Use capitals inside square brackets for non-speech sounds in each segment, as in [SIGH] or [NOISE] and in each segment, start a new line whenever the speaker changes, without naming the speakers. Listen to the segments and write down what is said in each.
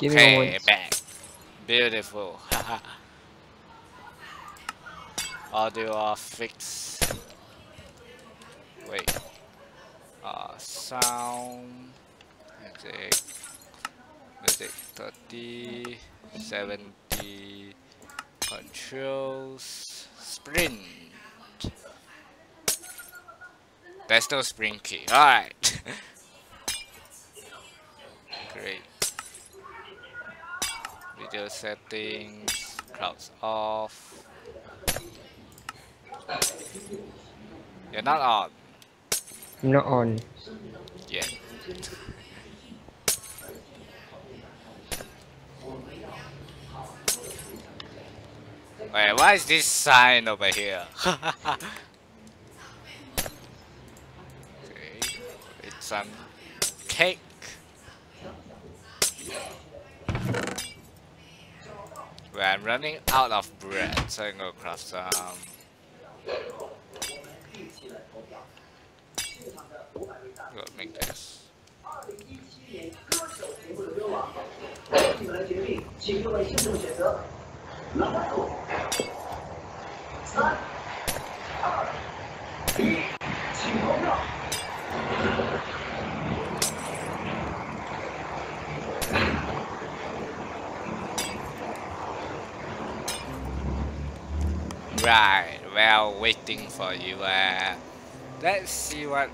Give
Okay, back. Beautiful. [LAUGHS] Audio off fix. Wait. Uh, sound. Music. Music 30, 70. Controls. Sprint. There's no sprint key. Alright. [LAUGHS] Video settings. Clouds off. You're not on
Not on.
Yeah. Wait, why is this sign over here? [LAUGHS] okay, it's some cake. I'm running out of bread, so I'm gonna craft some. Go make this.
请
Right, well, waiting for you. Uh, let's see what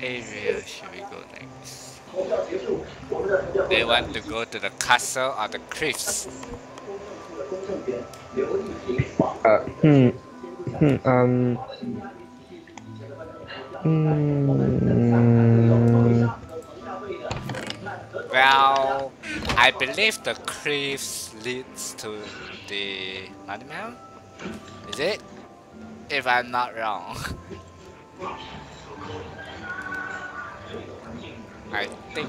area should we go next. They want to go to the castle or the cliffs.
Uh, hmm, hmm, um, hmm.
Well, I believe the cliffs leads to the Muddy Mountain. Is it? If I'm not wrong. I think.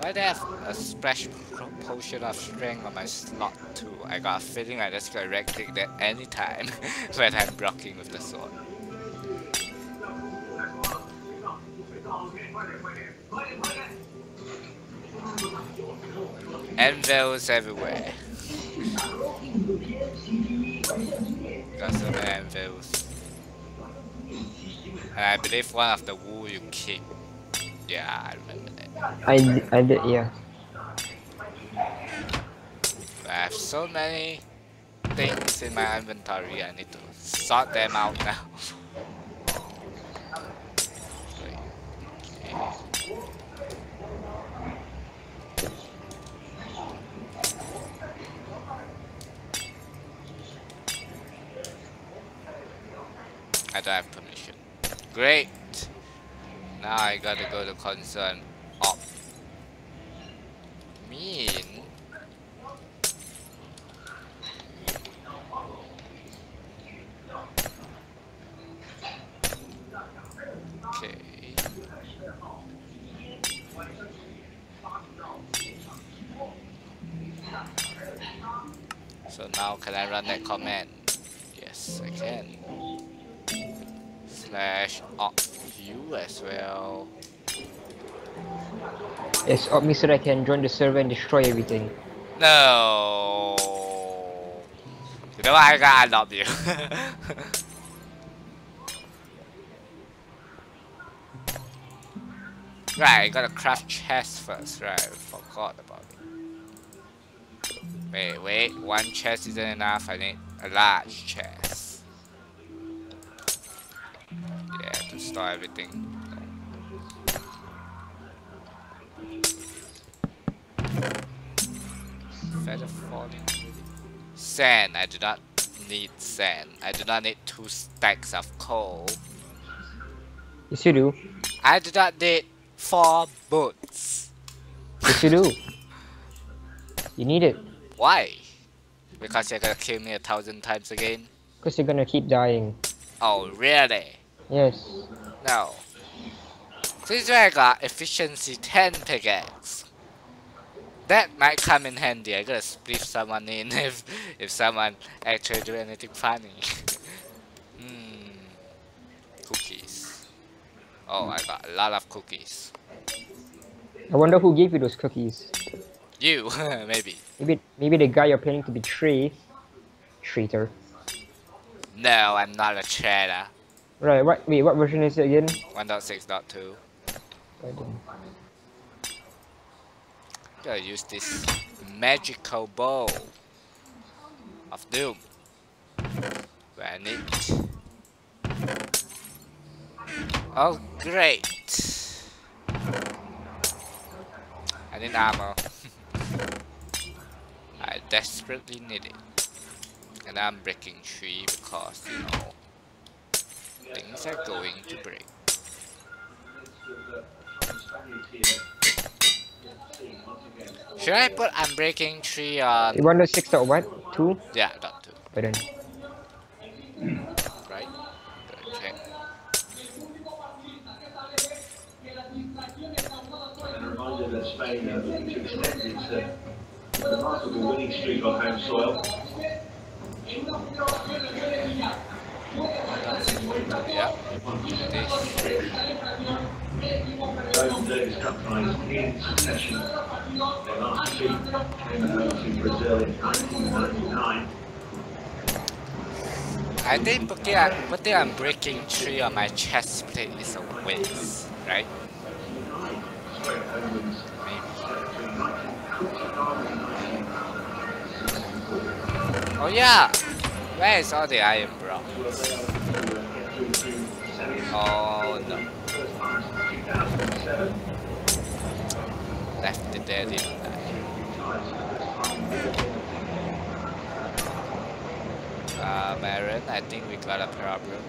Why do I have a special po- potion of strength on my slot too? I got a feeling I just got click that anytime [LAUGHS] when I'm blocking with the sword. Anvils everywhere. Many anvils. And I believe one of the wool you keep. Yeah, I remember that.
I, I did, yeah.
I have so many things in my inventory, I need to sort them out now. [LAUGHS] I don't have permission. Great! Now I gotta go to concern op. Mean Okay. So now can I run that command? Yes, I can. Slash you as well.
Yes, up me so that I can join the server and destroy everything.
No. You know? I got I love [LAUGHS] you. right, I gotta craft chest first. Right, I forgot about it. Wait, wait. One chest isn't enough. I need a large chest. Everything. Feather falling. Sand. I do not need sand. I do not need two stacks of coal.
Yes, you do.
I do not need four boots.
Yes, you do. You need it.
Why? Because you're gonna kill me a thousand times again?
Because you're gonna keep dying.
Oh, really?
Yes.
No. Since I got efficiency 10 pickaxe, that might come in handy. I gotta split someone in [LAUGHS] if if someone actually do anything funny. [LAUGHS] hmm. Cookies. Oh, I got a lot of cookies.
I wonder who gave you those cookies.
You, [LAUGHS] maybe.
Maybe maybe the guy you're planning to betray. Traitor.
No, I'm not a traitor.
Right, what wait, what version is it again?
1.6.2.
I don't-
Gotta use this magical bow of doom. Where I need. Oh, great! I need armor. [LAUGHS] I desperately need it. And I'm breaking tree because, you know, things are going to break. Should I put unbreaking three on?
You want the six dot what? Two?
Yeah, dot two,
But then
right? Okay.
And a reminder that Spain are looking to extend its uh, remarkable winning streak on home soil. Both Davis Cup finals in succession. Came to Brazil in 1999.
I think putting un putting unbreaking tree on my chest plate is a waste, right? Maybe.
between 1945 and 1964.
Oh yeah. Where is all the iron blocks?
Well, they are to uh, get through to semis.
Oh no.
First time since 2007.
Left it there, didn't I? Uh, Marin, I think we got a problem.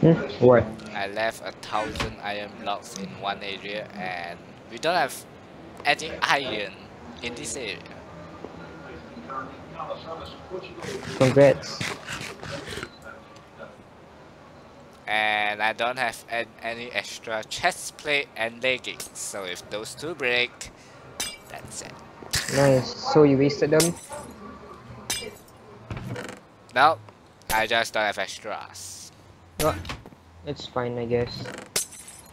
hmm? what?
I left a thousand iron blocks in one area and we don't have any iron in this area.
Congrats.
And I don't have an, any extra chest plate and leggings. So if those two break, that's it. [LAUGHS]
Nice. So you wasted them?
No, I just don't have extras.
No. It's fine I guess.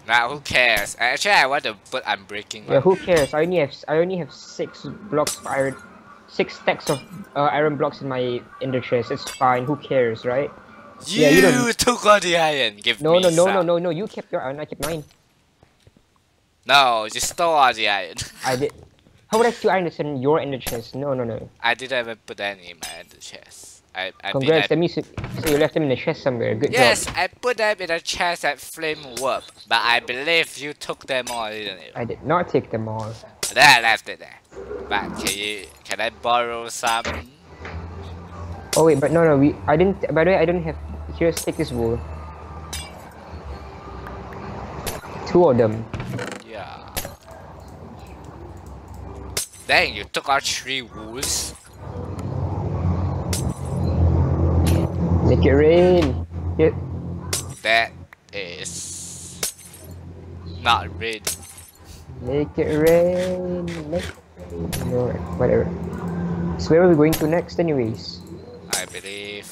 Now who cares? Actually, I want to put unbreaking.
Yeah, who cares? I only have I only have six blocks of iron six stacks of uh, iron blocks in my in the chest. It's fine, who cares, right?
You,
Yeah, you
took all the iron. Give
No
me
no no no
some.
no no you kept your iron, I kept mine.
No, you stole all the iron.
I did how would I steal iron that's in your in the chest? No no no.
I didn't even put any in my under chest. I, I
Congrats, that means so you left them in the chest somewhere. Good
yes,
job.
I put them in a chest at Flame Warp, but I believe you took them all, didn't you?
I did not take them all.
Then I left it there. But can you, can I borrow some?
Oh wait, but no no we I didn't by the way I didn't have here's take this wool. Two of them.
Yeah. Dang, you took our three wools.
Make it rain. Yeah.
That is not ready.
Make it rain. Make it rain. No, whatever. So where are we going to next anyways?
I believe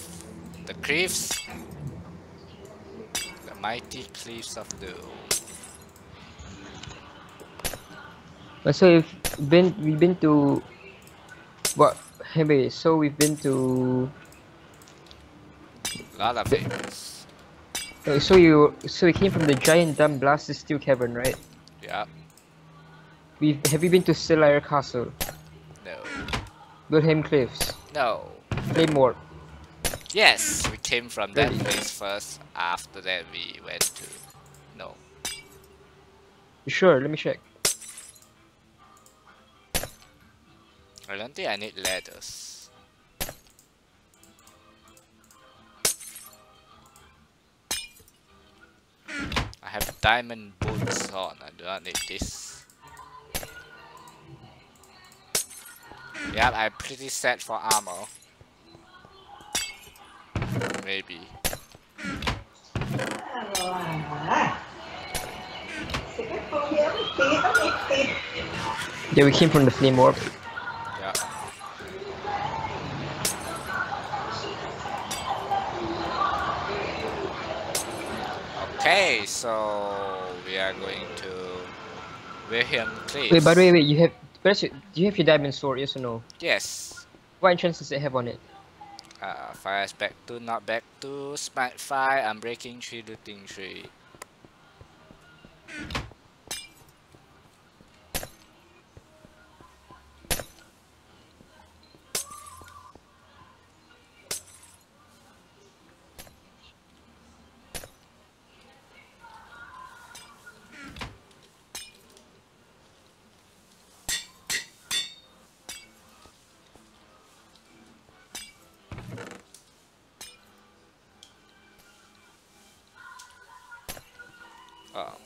the cliffs, the mighty cliffs of doom.
So we've been we've been to what hey so we've been to
A lot of things.
so you so we came from the giant dumb blasted steel cavern, right?
Yeah.
We've have you been to Stillair Castle?
No.
Wilhelm Cliffs?
No.
Claymore?
Yes, we came from that
Really?
place first. After that, we went to. No.
You Sure, let me check.
I don't think I need ladders. I have diamond boots on. I do not need this. Yeah, I'm pretty set for armor. Maybe.
Yeah, we came from the flame warp.
Yeah. Okay, so we are going to Wilhelm Cliff.
Wait, by the way, wait, you have. Do you have your diamond sword? Yes or no?
Yes.
What enchants does it have on it?
Uh, fire back to not back to smite five. unbreaking three, looting three.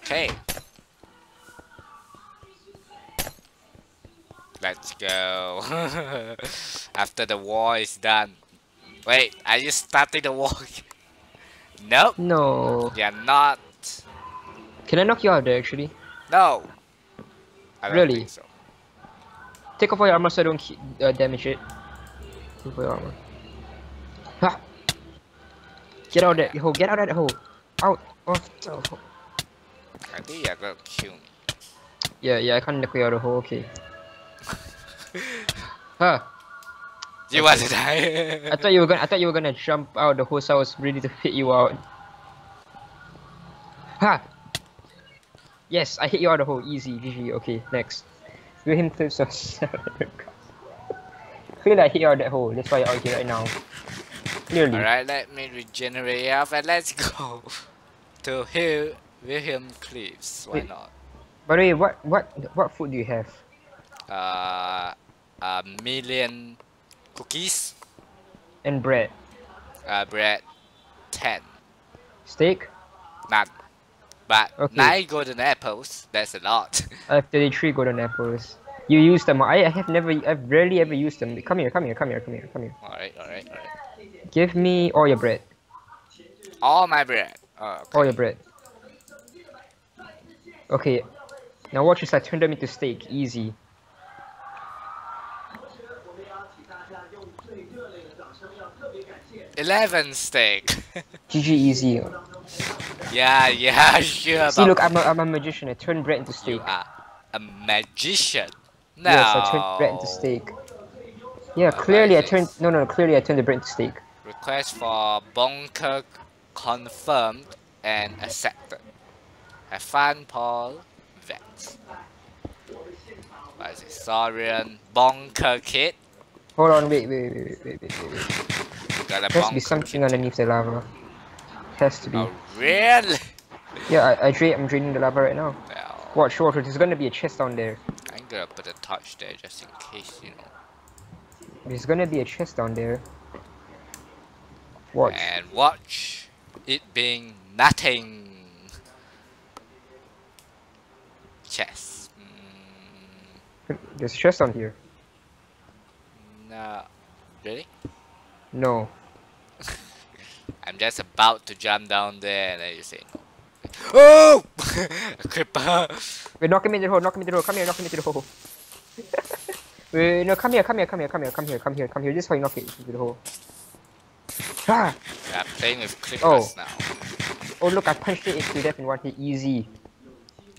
Okay. Let's go. [LAUGHS] After the war is done. Wait, are you starting the war? [LAUGHS] nope.
No.
You're not.
Can I knock you out there actually?
No. I don't
Really?
so.
Take off all your armor so I don't uh, damage it. Take off your armor. Ha! Get out of that hole. Get out of that hole. Out of the hole.
I think you're gonna kill me.
Yeah, yeah, I can't out the hole. Okay. huh.
You want to die?
I thought you were gonna. I thought you were gonna jump out the hole, so I was ready to hit you out. Ha! Yes, I hit you out of the hole. Easy, GG. Okay, next. William Cliffs [LAUGHS] of Clearly, I hit you out of that hole. That's why you're out here right now. Clearly.
Alright, let me regenerate health and let's go [LAUGHS] to Hill Wilhelm Cliffs. Why
Wait.
not?
By the way, what what what food do you have?
Uh, a million cookies,
And bread.
uh, bread, 10.
Steak.
None. But
Okay.
9 golden apples, that's a lot. [LAUGHS]
I have 33 golden apples. You use them. I, I have never. I've rarely ever used them. Come here. Come here. Come here. Come here. Come here.
alright, alright, alright.
Give me all your bread.
All my bread. Oh, okay.
All your bread. Okay. Now watch as I turn them into steak. Easy.
11 steak. [LAUGHS]
GG easy.
yeah, yeah, [LAUGHS] sure.
See, look, I'm a, I'm a magician. I turn bread into
you
steak.
are a magician. No.
Yes, I turn bread into steak. Yeah, clearly I turned. No, no, clearly I turned the bread into steak.
Request for bunker confirmed and accepted. Have fun, Paul. Vet. What is it? Saurian bunker kit.
Hold on, wait, wait, wait, wait, wait, wait, wait. There has to be something underneath the lava. Has to be.
Oh, really?
Yeah, I, I drain, I'm draining the lava right now.
Well,
Watch, watch, there's gonna be a chest down there.
I'm gonna put a torch there just in case, you know.
There's gonna be a chest down there. Watch.
And watch it being nothing. Chess. Mm,
There's a chest down here.
no. Really?
No. [LAUGHS]
I'm just about to jump down there and then you say no. Oh! [LAUGHS] a creeper!
Wait, knock him into the hole, knock him into the hole, come here, knock him into the hole. [LAUGHS] wait, no, come here, come here, come here, come here, come here, come here, come here. This is how you knock it into the hole. Ah!
We are playing with creepers now.
Oh, look, I punched it into death in one hit. Easy.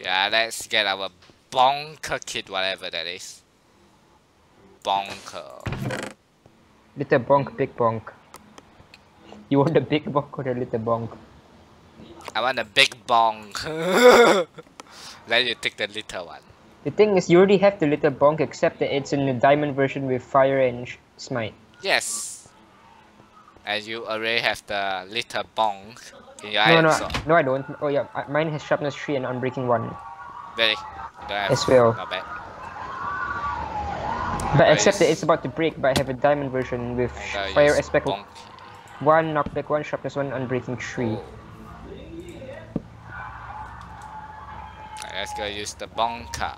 Yeah, let's get our bonker kit, whatever that is. Bonker.
Little bonk, big bonk. You want the big bonk or the little bonk?
I want a big bong. Let [LAUGHS] you take the little one.
The thing is, you already have the little bonk, except that it's in the diamond version with fire and smite.
Yes. And you already have the little bong in your
No,
iron
no,
sword.
no, I don't. Oh yeah, mine has sharpness 3 and unbreaking 1.
Really? Don't have
As well.
Not bad.
But except that it's about to break, but I have a diamond version with fire aspect
bonk.
1, knockback 1, sharpness 1, unbreaking 3.
Oh. Alright, let's go use the bonker.